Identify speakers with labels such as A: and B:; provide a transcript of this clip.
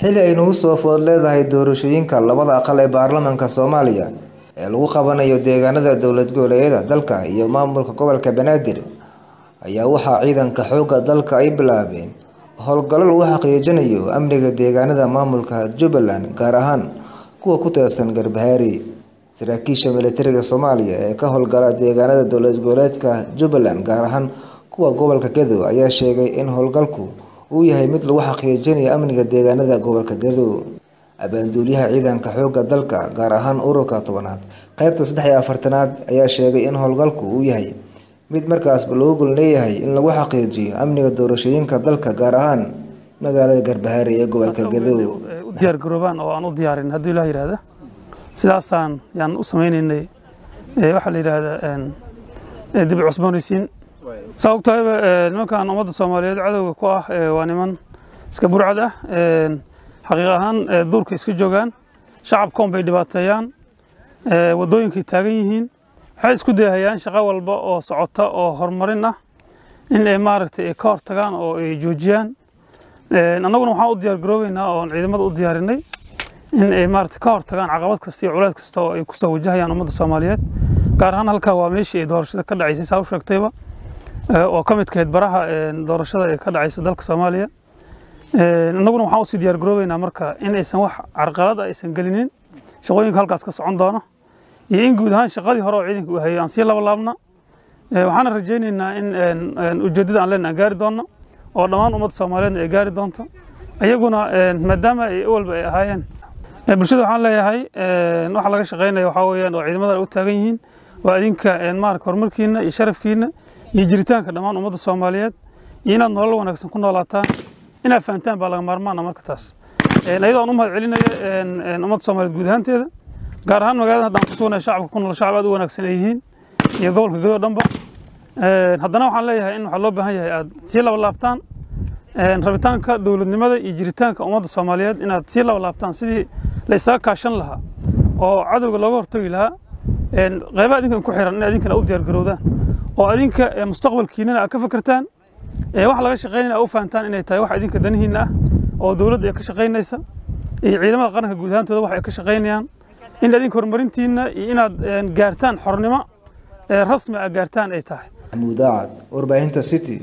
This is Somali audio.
A: xili ay nagu soo food leedahay doorashooyinka labada aqal ee baarlamaanka soomaaliya ee lagu qabanayo deegaanada dowlad goboleedyada dalka iyo maamulka gobolka banaadir ayaa waxaa ciidanka xoogga dalka ay bilaabeen howlgallo lagu xaqiijinayo amniga deegaanada maamulka jubbaland gaar ahaan kuwa ku teersan garbahaari saraakiisha militariga soomaaliya ee ka howlgala deegaanada dowlad goboleedka jubbaland gaar ahaan kuwa gobolka gadow ayaa sheegay in howlgalku uu yahay mid lagu xaqiijinayo amniga deegaanada gobolka gadow abaanduulyaha ciidanka xoogga dalka gaar ahaan ururka tobanaad qeybta saddex iyo afartanaad ayaa sheegay in howlgalku uu yahay mid markaasba loogu gol leeyahay in lagu xaqiijiyo amniga doorashooyinka dalka gaar ahaan magaalada garbahaari ee gobolka gadow
B: u diyaar garoobaan oo aan u diyaarin. Hadduu ilaah yidhaahda sidaasaan yaan u samaynaynay waxaa la yidhaahdaa dib u cusboonaysiin saa ogtahayba nimankan ummadda soomaaliyeed cadowga ku ah waa niman iska burcad ah xaqiiq ahaan duurka iska joogaan shacabkoon bay dhibaateeyaan waddooyinkay taagan yihiin waxay isku dayahayaan shaqo walba oo socota oo horumarin ah in ay maaragtay ka hortagaan oo ay joojiyaan. Annaguna waxaan u diyaar garoobeynaa oon ciidamada u diyaarinay in ay maaragtay ka hortagaan caqabad kasta iyo culays kasta oo ay ku soo wajahayaan ummadda soomaaliyeed gaar ahaan halkaa waa meeshii ay doorashada ka dhacaysay saa u sheegtayba oo ka mid kahayd baraha doorashada ee ka dhacaysa dalka soomaaliya. Annaguna waxaan u sii diyaar garoobeynaa marka in aysan wax carqalada aysan gelinin shaqooyinka halkaas ka socon doono iyo in guud ahaan shaqadii hore oo ciidanka u hayay aan sii laba laabna. Waxaana rajaynaynaa in ujeeddada aan leenahay gaari doonno oo dhammaan ummadda soomaaliyeedna ay gaari doonto. Ayaguna maadaama ay awalba ay ahaayeen. Bulshada waxaan leeyahay waxa laga shaqeynaya waxaa weeyaan oo ciidamada u taagan yihiin waa idinka maarka horumarkiina iyo sharafkiina iyo jiritaanka dhammaan ummadda soomaaliyeed iyo inaad nolol wanaagsan ku noolaataan inaad fahantaan baa laga maarmaana marka taas ayadoo aan u mahad celinaya ummadda soomaaliyeed guud ahaanteeda gaar ahaan magaalada haddaan ku sugnahay shacabka ku nool shacab aad u wanaagsan ay yihiin iyo gobolka gadoo dhanba haddana waxaan leeyahay in waxaa loo baahan yahay aad sii laba laabtaan rabitaanka dowladnimada iyo jiritaanka ummadda soomaaliyeed inaad sii laba laabtaan sidii la isaga kaashan lahaa oo cadowga looga hortagi lahaa qeybaha adinkan ku xiran in adinkana u diyaar garowdaan oo adinka mustaqbalkiinana aad ka fakertaan wax laga shaqeynaya u fahantaan inay tahay wax idinka danihiina ah oo dowladda ay ka shaqeynaysa iyo ciidamada qaranka guud ahaantooda wax ay ka shaqeynayaan in adinka horumarintiina iyo inaad gaartaan xornimo rasmi ah gaartaan ay tahay.
A: Maxamuud aacad warbaahinta city